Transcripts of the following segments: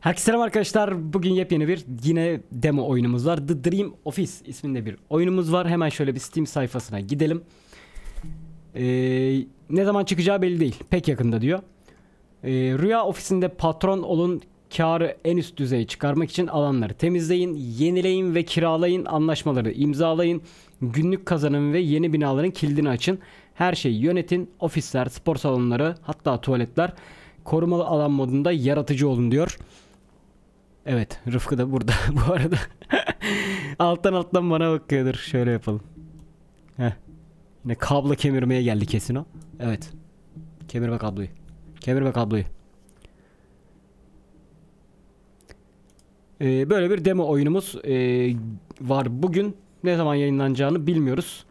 Herkese selam arkadaşlar. Bugün yepyeni bir yine demo oyunumuz var. The Dream Office isminde bir oyunumuz var. Hemen şöyle bir Steam sayfasına gidelim. Ee, ne zaman çıkacağı belli değil. Pek yakında diyor. Ee, rüya ofisinde patron olun karı en üst düzeye çıkarmak için alanları temizleyin, yenileyin ve kiralayın, anlaşmaları imzalayın, günlük kazanım ve yeni binaların kilidini açın. Her şeyi yönetin, ofisler, spor salonları, hatta tuvaletler korumalı alan modunda yaratıcı olun diyor. Evet Rıfkı da burada bu arada. alttan alttan bana bakıyordur. Şöyle yapalım. Heh. Yine kablo kemirmeye geldi kesin o. Evet. Kemirme kabloyu. Kemirme kabloyu. Ee, böyle bir demo oyunumuz ee, var bugün. Ne zaman yayınlanacağını bilmiyoruz.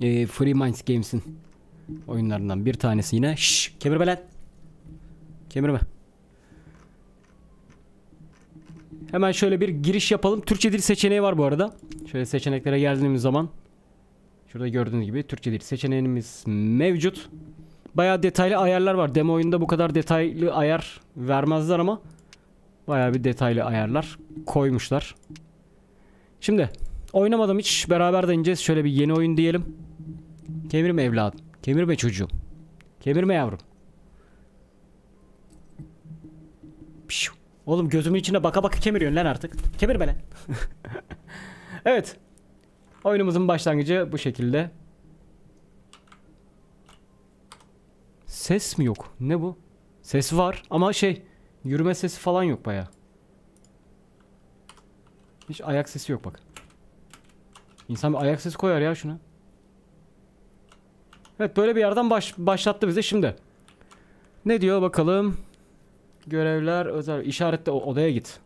Ee, Free Minds Games'in oyunlarından bir tanesi yine. Şşş kemirme lan. Kemirme. Hemen şöyle bir giriş yapalım. Türkçe dil seçeneği var bu arada. Şöyle seçeneklere geldiğimiz zaman şurada gördüğünüz gibi Türkçe dil seçeneğimiz mevcut. Bayağı detaylı ayarlar var. Demo oyunda bu kadar detaylı ayar vermezler ama bayağı bir detaylı ayarlar koymuşlar. Şimdi oynamadım hiç. Beraber deneyeceğiz. Şöyle bir yeni oyun diyelim. Kemirme evladım. Kemirme çocuğum. Kemirme yavrum. Pişu. Oğlum gözümün içine baka baka kemiriyorsun lan artık. Kemirme lan. evet. Oyunumuzun başlangıcı bu şekilde. Ses mi yok? Ne bu? Ses var ama şey yürüme sesi falan yok baya. Hiç ayak sesi yok bak. İnsan bir ayak sesi koyar ya şuna. Evet böyle bir yerden baş, başlattı bize şimdi. Ne diyor bakalım. Görevler özel işaretle odaya git.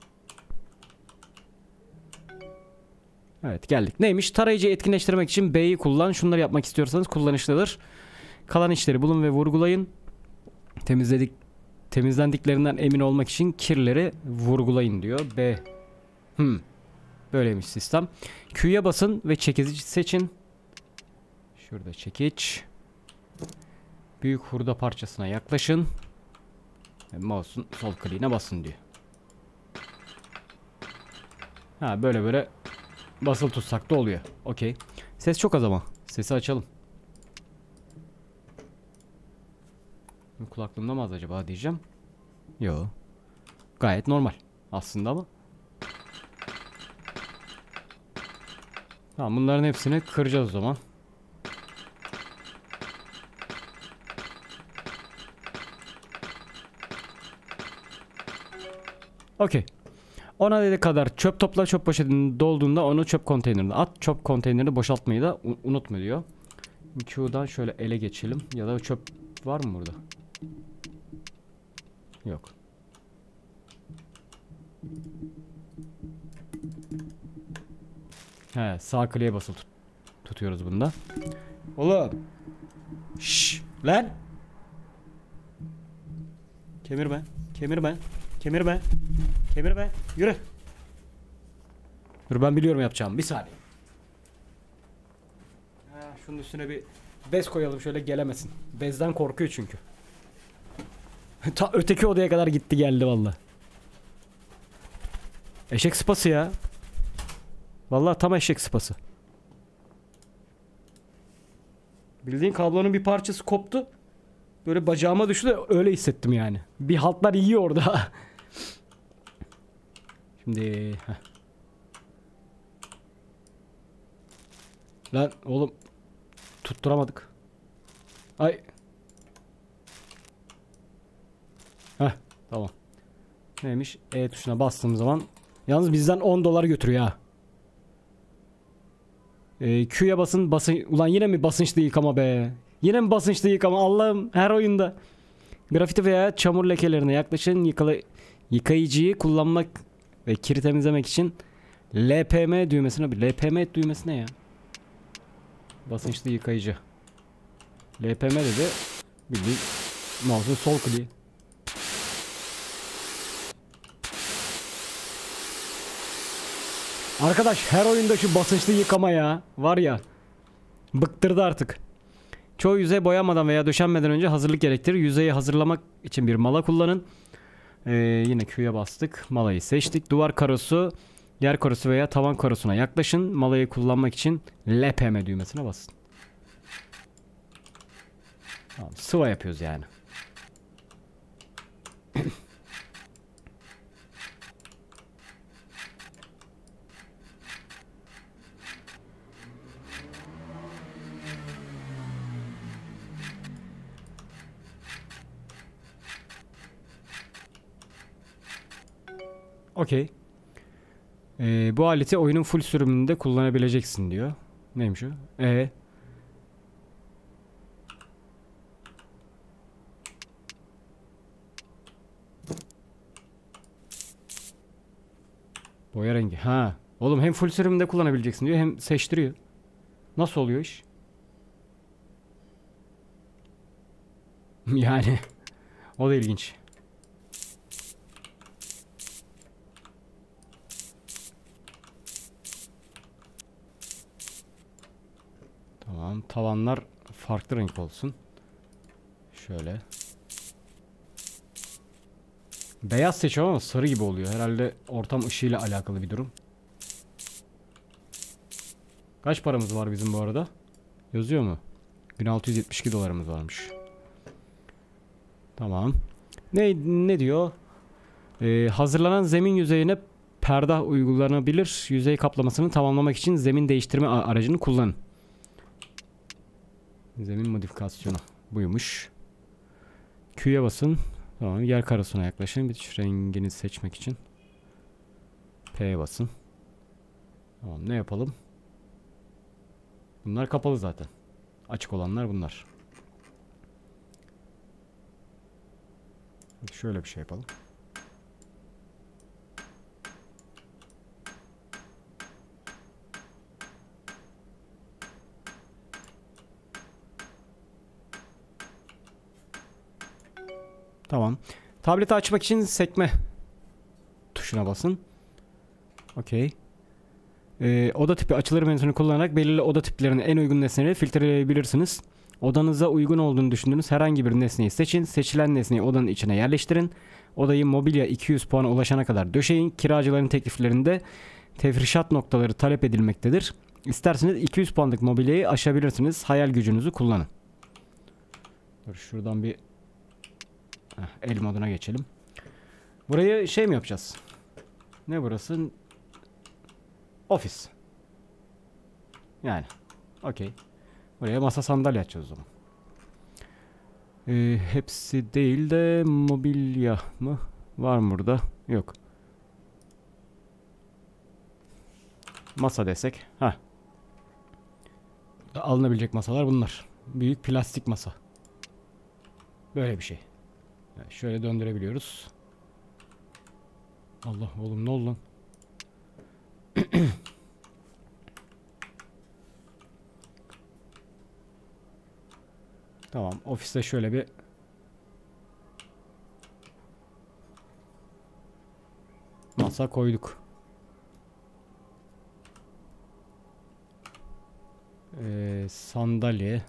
Evet geldik. Neymiş? Tarayıcı etkinleştirmek için B'yi kullan. Şunları yapmak istiyorsanız kullanışlıdır. Kalan işleri bulun ve vurgulayın. Temizledik temizlendiklerinden emin olmak için kirleri vurgulayın diyor. B. Hmm. Böyleymiş sistem. Q'ya basın ve çekici seçin. Şurada çekiç. Büyük hurda parçasına yaklaşın. Mouse'un sol kliğine basın diyor. Ha böyle böyle basılı tutsak da oluyor. Okey. Ses çok az ama. Sesi açalım. Kulaklığımda mı az acaba diyeceğim. Yo. Gayet normal. Aslında ama. Tamam bunların hepsini kıracağız o zaman. Okey. 10 adede kadar çöp topla çöp poşetinin dolduğunda onu çöp konteynerine at. Çöp konteynerini boşaltmayı da unutma diyor. Q'dan şöyle ele geçelim. Ya da çöp var mı burada? Yok. He sağ kliğe basılı tut tutuyoruz bunda. Oğlum. Şşş lan. Kemirme. Kemirme. Kemirme. Kemirme. Yürü. Dur ben biliyorum yapacağım. Bir saniye. Ha, şunun üstüne bir bez koyalım şöyle gelemesin. Bezden korkuyor çünkü. Ta öteki odaya kadar gitti geldi valla. Eşek sıpası ya. Vallahi tam eşek sıpası. Bildiğin kablonun bir parçası koptu. Böyle bacağıma düştü de öyle hissettim yani. Bir haltlar yiyor orada. Şimdi. Lan oğlum tutturamadık. Ay. Heh tamam. Neymiş? E tuşuna bastığım zaman yalnız bizden 10 dolar götürüyor ha. Ee, Q'ya basın basın ulan yine mi basınçlı yıkama be? Yine mi basınçlı yıkama? Allah'ım her oyunda. Grafiti veya çamur lekelerine yaklaşın yıkala yıkayıcıyı kullanmak ve kiri temizlemek için LPM düğmesine bir LPM düğmesi ne ya? Basınçlı yıkayıcı. LPM dedi. Bildiğin mouse'un sol kliği. Arkadaş her oyunda şu basınçlı yıkama ya. Var ya. Bıktırdı artık. Çoğu yüzey boyamadan veya döşenmeden önce hazırlık gerektirir. Yüzeyi hazırlamak için bir mala kullanın. Ee, yine Q'ya bastık. Malayı seçtik. Duvar karosu, yer karosu veya tavan karosuna yaklaşın. Malayı kullanmak için LPM düğmesine basın. Tamam, sıva yapıyoruz yani. Okey. Ee, bu aleti oyunun full sürümünde kullanabileceksin diyor. Neymiş o? E Boya rengi. Ha. Oğlum hem full sürümünde kullanabileceksin diyor hem seçtiriyor. Nasıl oluyor iş? yani o da ilginç. Tamam. Tavanlar farklı renk olsun. Şöyle. Beyaz seçiyorum ama sarı gibi oluyor. Herhalde ortam ışığıyla alakalı bir durum. Kaç paramız var bizim bu arada? Yazıyor mu? 1672 dolarımız varmış. Tamam. Ne ne diyor? Ee, hazırlanan zemin yüzeyine perde uygulanabilir. Yüzey kaplamasını tamamlamak için zemin değiştirme aracını kullanın. Zemin modifikasyonu buymuş. Q'ya basın. Tamam yer karosuna yaklaşın. Bir rengini seçmek için. P'ye basın. Tamam ne yapalım? Bunlar kapalı zaten. Açık olanlar bunlar. Şöyle bir şey yapalım. Tamam. Tableti açmak için sekme tuşuna basın. Okey. Ee, oda tipi açılır menüsünü kullanarak belirli oda tiplerine en uygun nesneleri filtreleyebilirsiniz. Odanıza uygun olduğunu düşündüğünüz herhangi bir nesneyi seçin. Seçilen nesneyi odanın içine yerleştirin. Odayı mobilya 200 puana ulaşana kadar döşeyin. Kiracıların tekliflerinde tefrişat noktaları talep edilmektedir. İsterseniz 200 puanlık mobilyayı aşabilirsiniz. Hayal gücünüzü kullanın. Dur şuradan bir El moduna geçelim. Burayı şey mi yapacağız? Ne burası? Ofis. Yani. Okey. Buraya masa sandalye açacağız o zaman. Ee, hepsi değil de mobilya mı? Var mı burada? Yok. Masa desek. Ha. Alınabilecek masalar bunlar. Büyük plastik masa. Böyle bir şey. Şöyle döndürebiliyoruz. Allah oğlum ne oldu lan? tamam ofiste şöyle bir masa koyduk. Ee, sandalye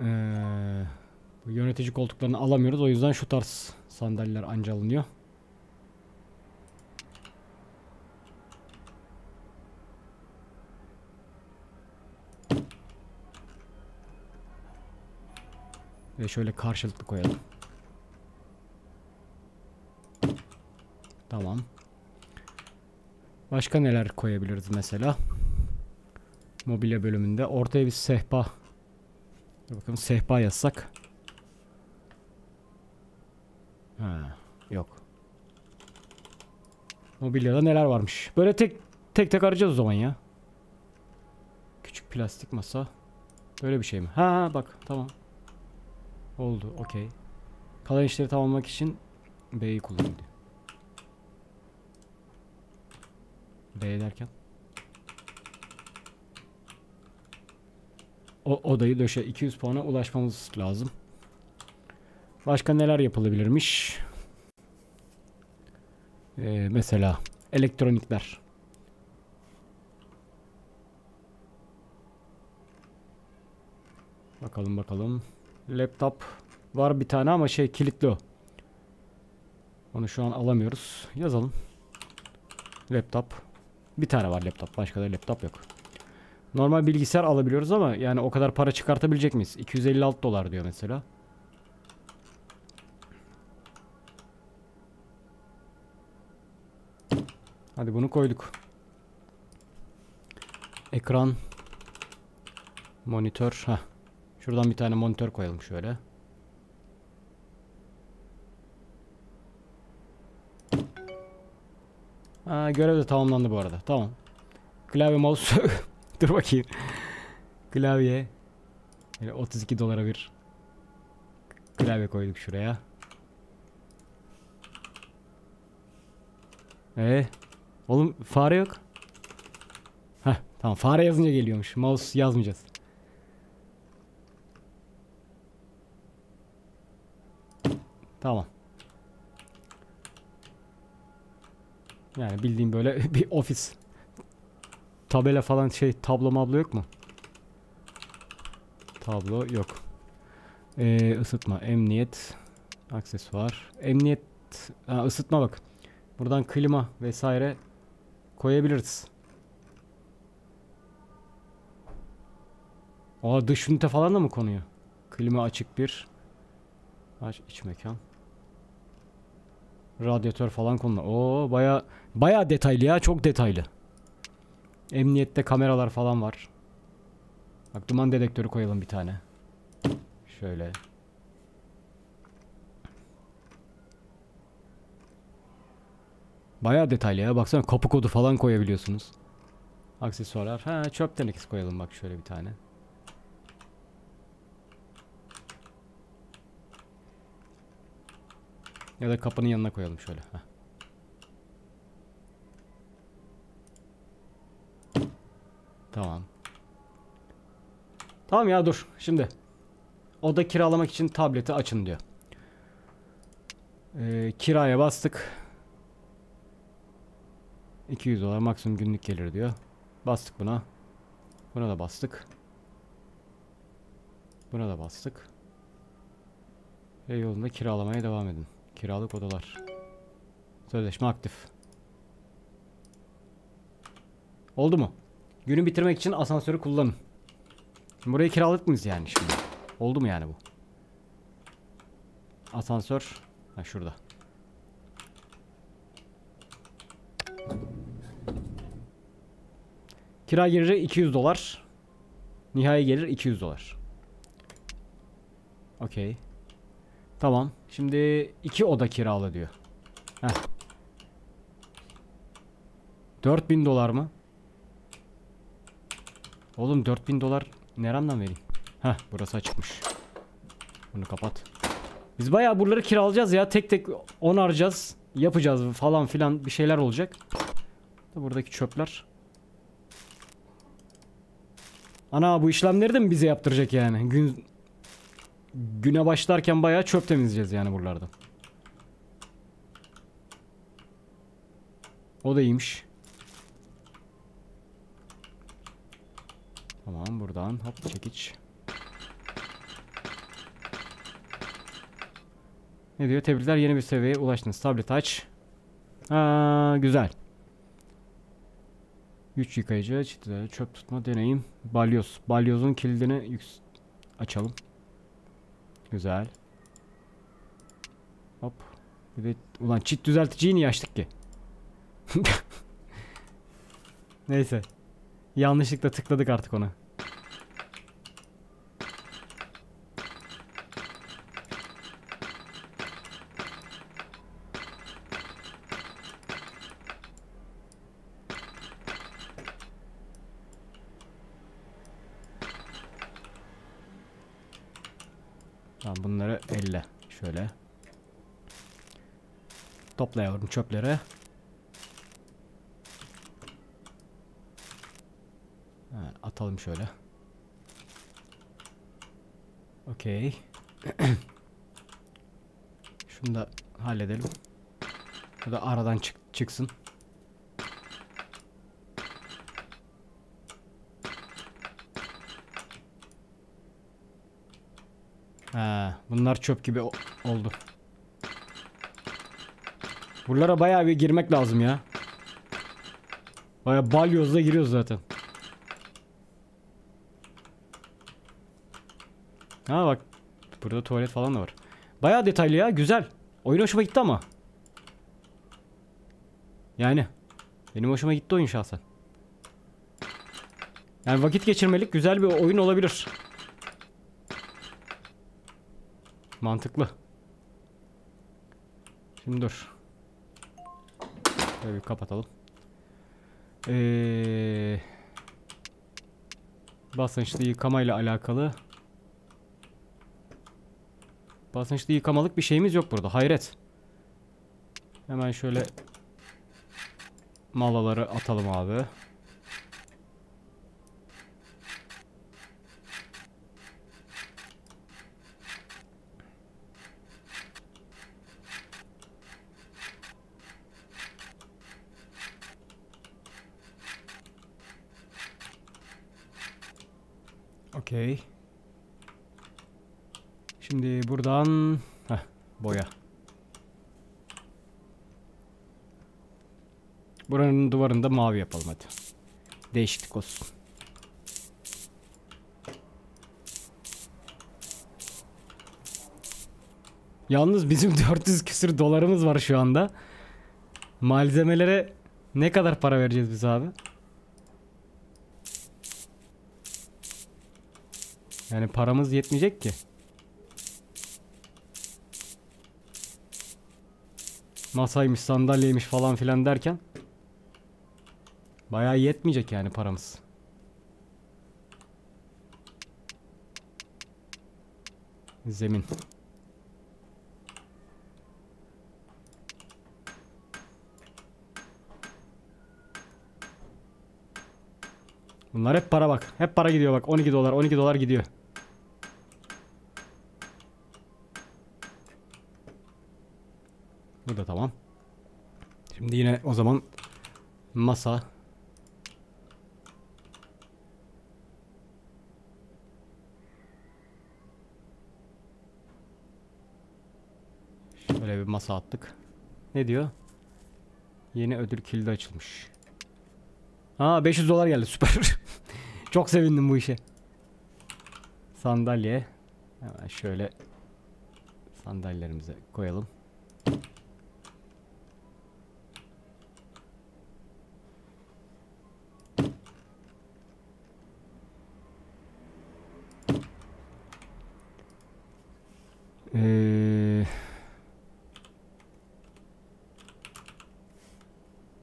Ee, bu yönetici koltuklarını alamıyoruz. O yüzden şu tarz sandalyeler anca alınıyor. Ve şöyle karşılıklı koyalım. Tamam. Başka neler koyabiliriz mesela? Mobilya bölümünde. Ortaya bir sehpa Dur bakalım sehpa yazsak. Ha, yok. Mobilyada neler varmış. Böyle tek tek tek arayacağız o zaman ya. Küçük plastik masa. Böyle bir şey mi? Ha bak tamam. Oldu okey. Kalan işleri tamamlamak için B'yi kullanın B derken. o odayı döşe 200 puana ulaşmamız lazım. Başka neler yapılabilirmiş? Ee, mesela elektronikler. Bakalım bakalım. Laptop Var bir tane ama şey kilitli o. Onu şu an alamıyoruz. Yazalım. Laptop. Bir tane var laptop. Başka da laptop yok. Normal bilgisayar alabiliyoruz ama yani o kadar para çıkartabilecek miyiz? 256 dolar diyor mesela. Hadi bunu koyduk. Ekran. Monitör. Heh. Şuradan bir tane monitör koyalım şöyle. Ha, görev de tamamlandı bu arada. Tamam. Klavye mouse. Dur bakayım. Klavye. Böyle 32 dolara bir klavye koyduk şuraya. Ee, oğlum fare yok. Heh, tamam fare yazınca geliyormuş. Mouse yazmayacağız. Tamam. Yani bildiğim böyle bir ofis. Tabela falan şey tablo mablo yok mu? Tablo yok. Ee, ısıtma, emniyet, aksesuar. Emniyet, ha, ısıtma bak. Buradan klima vesaire koyabiliriz. Aa dış ünite falan da mı konuyor? Klima açık bir. Aç iç mekan. Radyatör falan konuyor. Oo baya baya detaylı ya, çok detaylı. Emniyette kameralar falan var. Bak duman dedektörü koyalım bir tane. Şöyle. Baya detaylı ya. Baksana kapı kodu falan koyabiliyorsunuz. Aksesuarlar. Ha çöp tenekesi koyalım bak şöyle bir tane. Ya da kapının yanına koyalım şöyle. Heh. Tamam. Tamam ya dur. Şimdi. Oda kiralamak için tableti açın diyor. Ee, kiraya bastık. 200 dolar maksimum günlük gelir diyor. Bastık buna. Buna da bastık. Buna da bastık. Ve yolunda kiralamaya devam edin. Kiralık odalar. Sözleşme aktif. Oldu mu? Günü bitirmek için asansörü kullanın. Burayı kiralık mıyız yani şimdi? Oldu mu yani bu? Asansör. Ha şurada. Kira geliri 200 dolar. Nihai gelir 200 dolar. Okey. Tamam. Şimdi iki oda kirala diyor. Heh. 4000 dolar mı? Oğlum 4000 dolar neremden vereyim? Heh burası açıkmış. Bunu kapat. Biz bayağı buraları kiralayacağız ya. Tek tek onaracağız. Yapacağız falan filan bir şeyler olacak. Buradaki çöpler. Ana bu işlemleri de mi bize yaptıracak yani? Gün güne başlarken bayağı çöp temizleyeceğiz yani buralarda. O da iyiymiş. Tamam buradan hop çekiç. Ne diyor? Tebrikler yeni bir seviyeye ulaştınız. Tablet aç. Ha, güzel. Güç yıkayıcı, çitle, çöp tutma deneyim. Balyoz. Balyozun kilidini açalım. Güzel. Hop. Bir de ulan çit düzelticiyi niye açtık ki? Neyse. Yanlışlıkla tıkladık artık ona. Tamam bunları elle. Şöyle. Topla çöpleri. Ha, atalım şöyle. Okey. Şunu da halledelim. Bu da aradan çık çıksın. He, bunlar çöp gibi oldu. Buralara bayağı bir girmek lazım ya. Bayağı balyozla giriyoruz zaten. Ha bak. Burada tuvalet falan da var. Bayağı detaylı ya. Güzel. Oyun hoşuma gitti ama. Yani. Benim hoşuma gitti oyun şahsen. Yani vakit geçirmelik güzel bir oyun olabilir. Mantıklı. Şimdi dur. Şöyle bir kapatalım. Ee, basınçlı yıkamayla alakalı. Basınçlı yıkamalık bir şeyimiz yok burada. Hayret. Hemen şöyle malaları atalım abi. Okey. Şimdi buradan heh, boya. Buranın duvarını da mavi yapalım hadi. Değişiklik olsun. Yalnız bizim 400 küsür dolarımız var şu anda. Malzemelere ne kadar para vereceğiz biz abi? Yani paramız yetmeyecek ki. Masaymış, sandalyeymiş falan filan derken bayağı yetmeyecek yani paramız. Zemin. Bunlar hep para bak. Hep para gidiyor bak. 12 dolar, 12 dolar gidiyor. Bu da tamam. Şimdi yine o zaman masa. Şöyle bir masa attık. Ne diyor? Yeni ödül kilidi açılmış. Ha 500 dolar geldi süper. Çok sevindim bu işe. Sandalye. Hemen şöyle sandalyelerimize koyalım.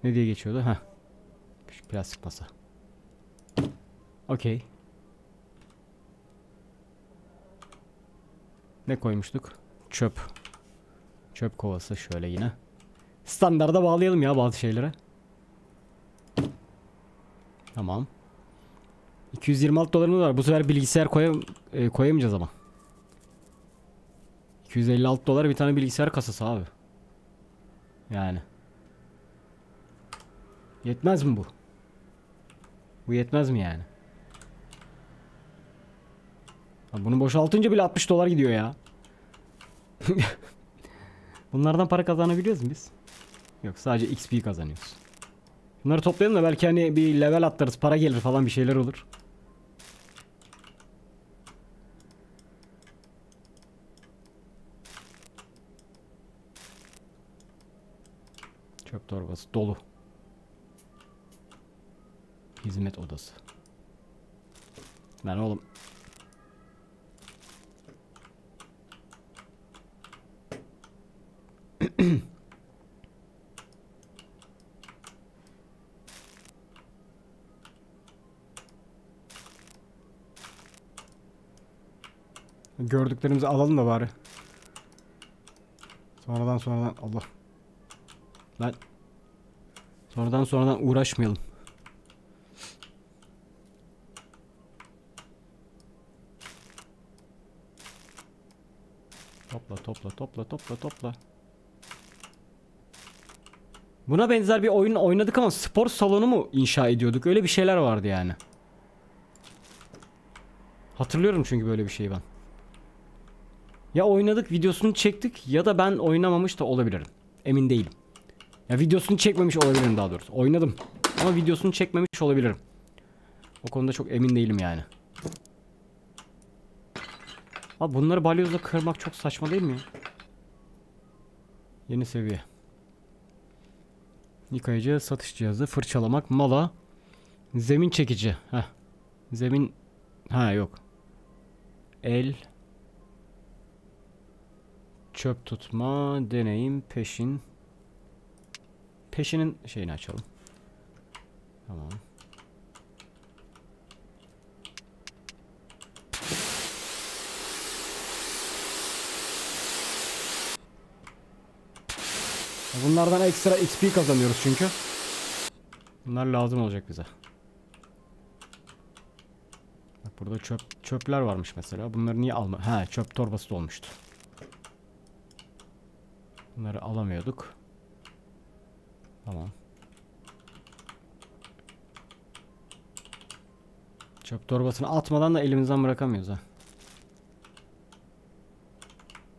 Ne diye geçiyordu? Ha. Plastik masa. Okey. Ne koymuştuk? Çöp. Çöp kovası şöyle yine. Standarda bağlayalım ya bazı şeylere. Tamam. 226 dolarımız var. Bu sefer bilgisayar koyam e, koyamayacağız ama. 256 dolar bir tane bilgisayar kasası abi. Yani. Yetmez mi bu? Bu yetmez mi yani? Bunu boşaltınca bile 60 dolar gidiyor ya. Bunlardan para kazanabiliyoruz mu biz? Yok sadece XP kazanıyoruz. Bunları toplayalım da belki hani bir level atlarız para gelir falan bir şeyler olur. Çöp torbası dolu. Hizmet odası. Lan oğlum. Gördüklerimizi alalım da bari. Sonradan sonradan Allah. Lan. Sonradan sonradan uğraşmayalım. Topla topla topla topla topla. Buna benzer bir oyun oynadık ama spor salonu mu inşa ediyorduk? Öyle bir şeyler vardı yani. Hatırlıyorum çünkü böyle bir şeyi ben. Ya oynadık videosunu çektik ya da ben oynamamış da olabilirim. Emin değilim. Ya videosunu çekmemiş olabilirim daha doğrusu. Oynadım ama videosunu çekmemiş olabilirim. O konuda çok emin değilim yani. Abi bunları balyozla kırmak çok saçma değil mi? Yeni seviye. Yıkayıcı, satış cihazı, fırçalamak, mala, zemin çekici. Heh. Zemin ha yok. El çöp tutma, deneyim, peşin. Peşinin şeyini açalım. Tamam. Bunlardan ekstra XP kazanıyoruz çünkü. Bunlar lazım olacak bize. Bak burada çöp çöpler varmış mesela. Bunları niye alma? Ha çöp torbası dolmuştu. Bunları alamıyorduk. Tamam. Çöp torbasını atmadan da elimizden bırakamıyoruz ha.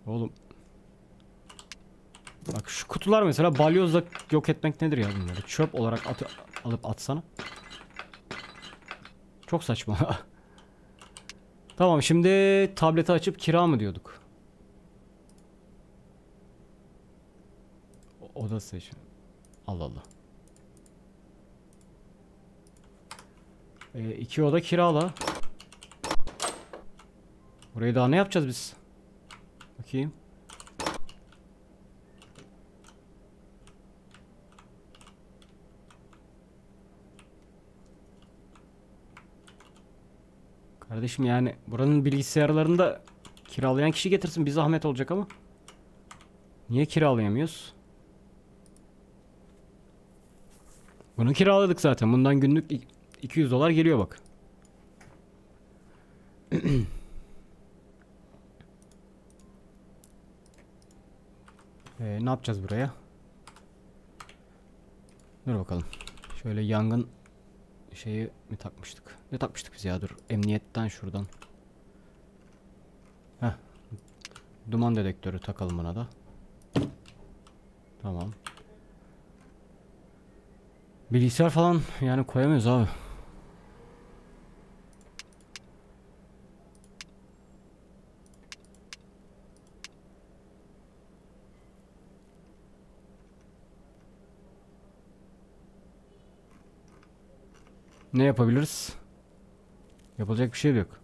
Oğlum. Bak şu kutular mesela balyozla yok etmek nedir ya bunları? Çöp olarak at alıp atsana. Çok saçma. tamam şimdi tableti açıp kira mı diyorduk? O- Oda seç. Allah Allah. Ee, iki oda kirala. Burayı daha ne yapacağız biz? Bakayım. Kardeşim yani buranın bilgisayarlarında kiralayan kişi getirsin bir zahmet olacak ama. Niye kiralayamıyoruz? Bunu kiraladık zaten. Bundan günlük i- 200 dolar geliyor bak. Ee, ne yapacağız buraya? Dur bakalım. Şöyle yangın şeyi mi takmıştık? Ne takmıştık biz ya? Dur. Emniyetten şuradan. Heh. Duman dedektörü takalım buna da. Tamam. Bilgisayar falan yani koyamıyoruz abi. Ne yapabiliriz? Yapılacak bir şey yok.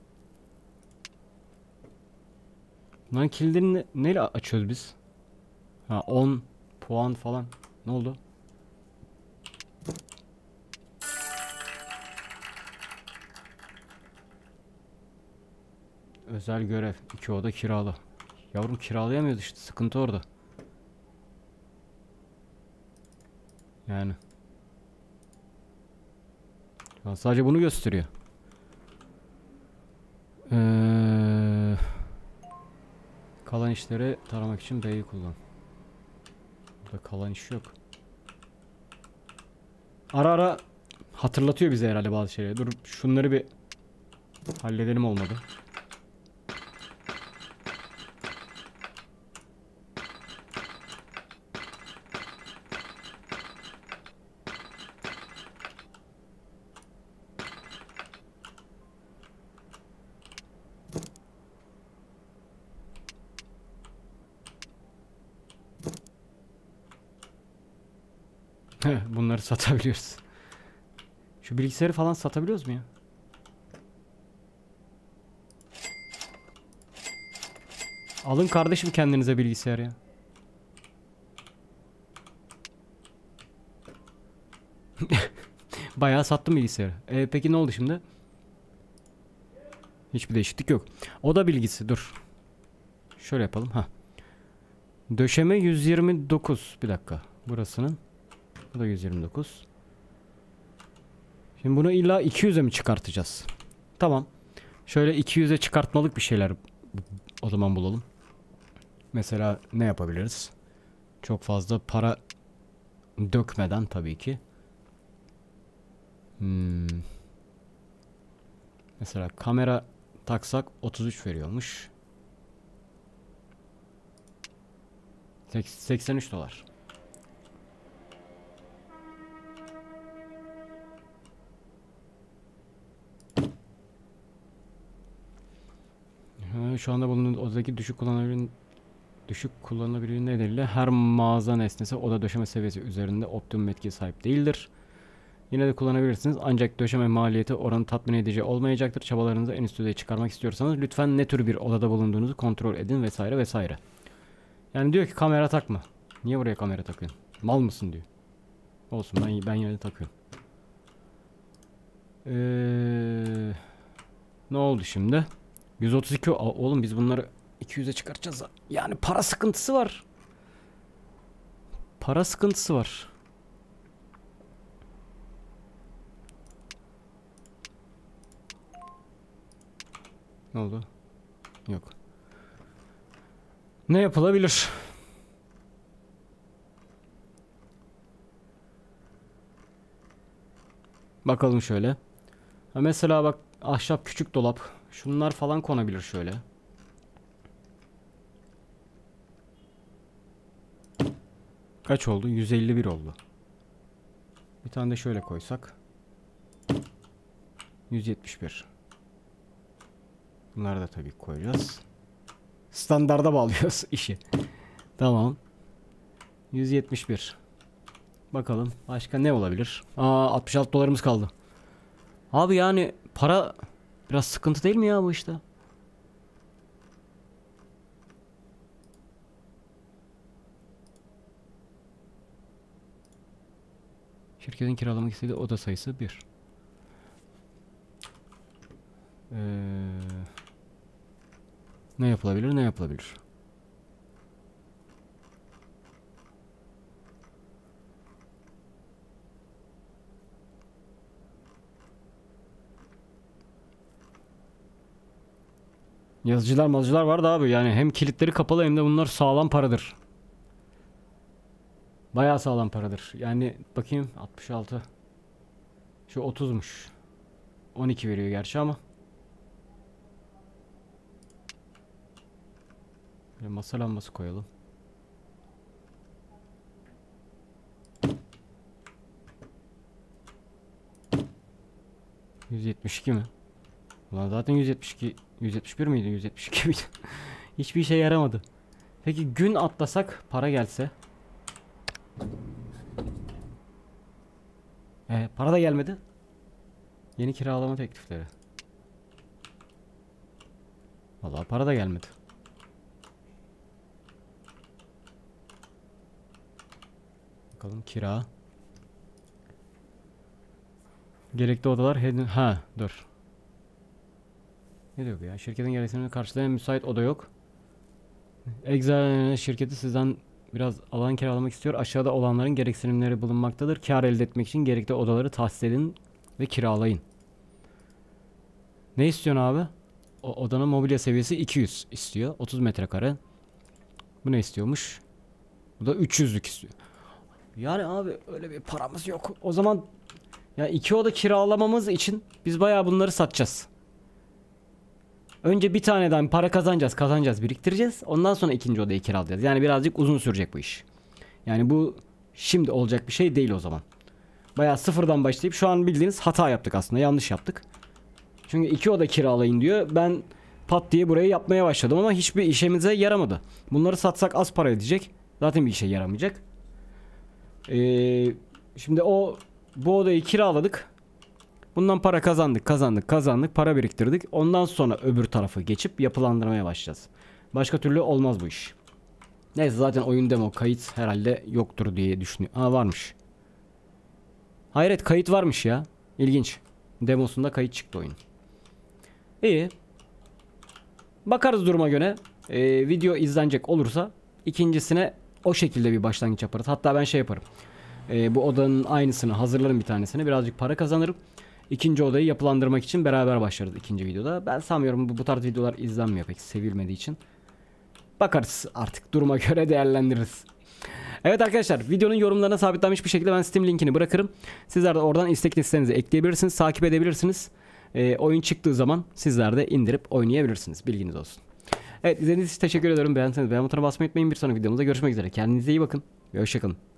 Bunların kilidini ne, neyle açıyoruz biz? Ha 10 puan falan. Ne oldu? Özel görev. iki oda kiralı. Yavrum kiralayamıyoruz işte. Sıkıntı orada. Yani. Şu sadece bunu gösteriyor. Ee, kalan işleri taramak için B'yi kullan. Burada kalan iş yok. Ara ara hatırlatıyor bize herhalde bazı şeyleri. Dur şunları bir halledelim olmadı. Bunları satabiliyoruz. Şu bilgisayarı falan satabiliyoruz mu ya? Alın kardeşim kendinize bilgisayar ya. Bayağı sattım bilgisayarı. E, peki ne oldu şimdi? Hiçbir değişiklik yok. Oda bilgisi dur. Şöyle yapalım ha. Döşeme 129. Bir dakika. Burasının. Bu da 129. Şimdi bunu illa 200'e mi çıkartacağız? Tamam. Şöyle 200'e çıkartmalık bir şeyler o zaman bulalım. Mesela ne yapabiliriz? Çok fazla para dökmeden tabii ki. Hmm. Mesela kamera taksak 33 veriyormuş. Seks- 83 dolar. Ha, Şu anda bulunduğun odadaki düşük kullanılabilir düşük kullanılabilir nedeniyle her mağaza nesnesi oda döşeme seviyesi üzerinde optimum etkiye sahip değildir. Yine de kullanabilirsiniz ancak döşeme maliyeti oranı tatmin edici olmayacaktır. Çabalarınızı en üst düzeye çıkarmak istiyorsanız lütfen ne tür bir odada bulunduğunuzu kontrol edin vesaire vesaire. Yani diyor ki kamera takma. Niye buraya kamera takıyorsun? Mal mısın diyor. Olsun ben ben yine de takıyorum. Ee, ne oldu şimdi? 132 o- Aa, oğlum biz bunları 200'e çıkartacağız. Yani para sıkıntısı var. Para sıkıntısı var. Ne oldu? Yok. Ne yapılabilir? Bakalım şöyle. Ha mesela bak ahşap küçük dolap. Şunlar falan konabilir şöyle. Kaç oldu? 151 oldu. Bir tane de şöyle koysak. 171. Bunları da tabii koyacağız. Standarda bağlıyoruz işi. Tamam. 171. Bakalım başka ne olabilir? Aa 66 dolarımız kaldı. Abi yani para biraz sıkıntı değil mi ya bu işte? Şirketin kiralamak istediği oda sayısı 1. Ee, ne yapılabilir ne yapılabilir? Yazıcılar mazıcılar vardı abi yani hem kilitleri kapalı hem de bunlar sağlam paradır. Bayağı sağlam paradır. Yani bakayım 66. Şu 30'muş. 12 veriyor gerçi ama. Bir masa lambası koyalım. ...172 mi? Ulan zaten 172... ...171 miydi? 172 miydi? Hiçbir işe yaramadı. Peki gün atlasak para gelse... Ee, para da gelmedi. Yeni kiralama teklifleri. Vallahi para da gelmedi. Bakalım kira. Gerekli odalar ha dur. Ne diyor bu ya? Şirketin gereksinimini karşılayan müsait oda yok. Exile şirketi sizden biraz alan kiralamak istiyor. Aşağıda olanların gereksinimleri bulunmaktadır. Kar elde etmek için gerekli odaları tahsis edin ve kiralayın. Ne istiyorsun abi? O odanın mobilya seviyesi 200 istiyor. 30 metrekare. Bu ne istiyormuş? Bu da 300'lük istiyor. Yani abi öyle bir paramız yok. O zaman ya iki oda kiralamamız için biz bayağı bunları satacağız. Önce bir taneden para kazanacağız, kazanacağız, biriktireceğiz. Ondan sonra ikinci odayı kiralayacağız. Yani birazcık uzun sürecek bu iş. Yani bu şimdi olacak bir şey değil o zaman. Bayağı sıfırdan başlayıp şu an bildiğiniz hata yaptık aslında. Yanlış yaptık. Çünkü iki oda kiralayın diyor. Ben pat diye burayı yapmaya başladım ama hiçbir işimize yaramadı. Bunları satsak az para edecek. Zaten bir işe yaramayacak. Ee, şimdi o bu odayı kiraladık. Bundan para kazandık, kazandık, kazandık, para biriktirdik. Ondan sonra öbür tarafa geçip yapılandırmaya başlayacağız. Başka türlü olmaz bu iş. Neyse zaten oyun demo kayıt herhalde yoktur diye düşünüyorum. Aa varmış. Hayret kayıt varmış ya. İlginç. Demosunda kayıt çıktı oyun. İyi. Bakarız duruma göre. Ee, video izlenecek olursa ikincisine o şekilde bir başlangıç yaparız. Hatta ben şey yaparım. Ee, bu odanın aynısını hazırlarım bir tanesini. Birazcık para kazanırım. İkinci odayı yapılandırmak için beraber başlarız ikinci videoda. Ben sanmıyorum bu, bu tarz videolar izlenmiyor pek sevilmediği için. Bakarız artık duruma göre değerlendiririz. Evet arkadaşlar videonun yorumlarına sabitlenmiş bir şekilde ben Steam linkini bırakırım. Sizler de oradan istek listenizi ekleyebilirsiniz, takip edebilirsiniz. Ee, oyun çıktığı zaman sizler de indirip oynayabilirsiniz. Bilginiz olsun. Evet izlediğiniz için teşekkür ederim. Beğenseniz beğen butonuna basmayı unutmayın. Bir sonraki videomuzda görüşmek üzere. Kendinize iyi bakın ve hoşçakalın.